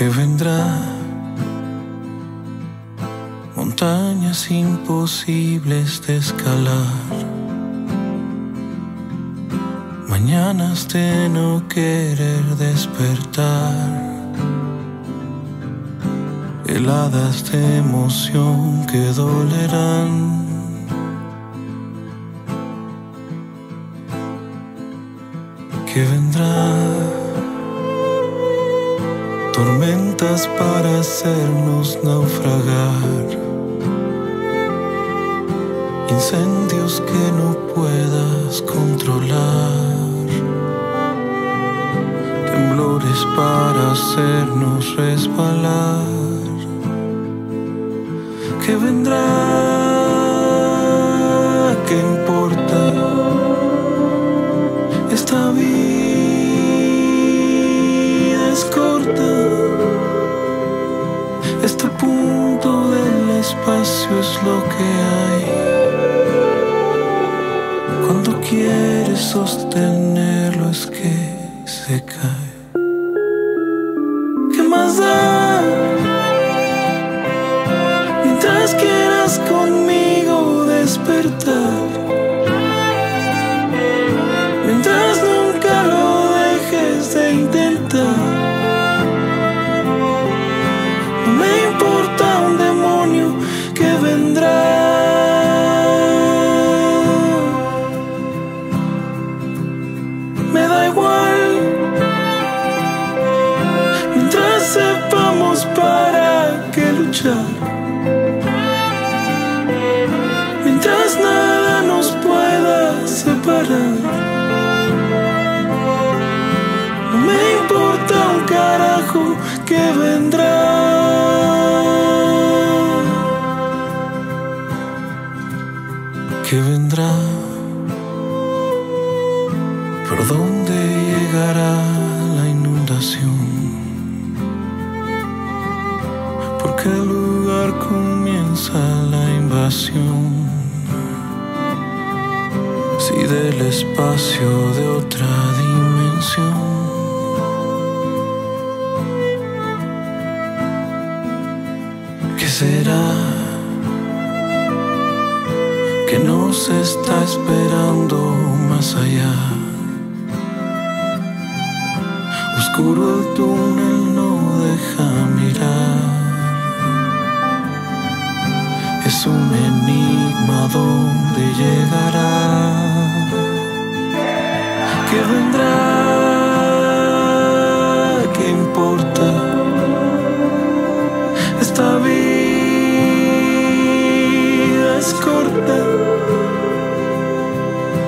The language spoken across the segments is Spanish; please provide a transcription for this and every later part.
que vendrá. Montañas imposibles de escalar. Mañanas de no querer despertar. Heladas de emoción que dolerán. Que vendrá tormentas para hacernos naufragar, incendios que no puedas controlar, temblores para hacernos resbalar, que vendrá, ¿qué importa? Está bien corta. Este punto del espacio es lo que hay. Cuando quieres sostenerlo es que se cae. ¿Qué más da? Mientras nada nos pueda separar. No me importa un carajo que vendrá. que vendrá, por dónde llegará la inundación, qué lugar comienza la invasión, si del espacio de otra dimensión. ¿Qué será? que nos está esperando más allá. Oscuro el túnel no deja mirar. Es un enigma donde llegará. Que vendrá, ¿qué importa? Esta vida es corta.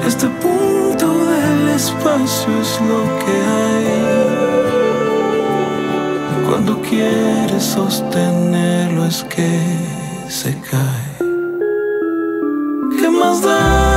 Este punto del espacio es lo que hay. Cuando quieres sostenerlo es que se cae. ¿Qué más da?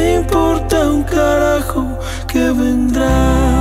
Me importa un carajo que vendrá.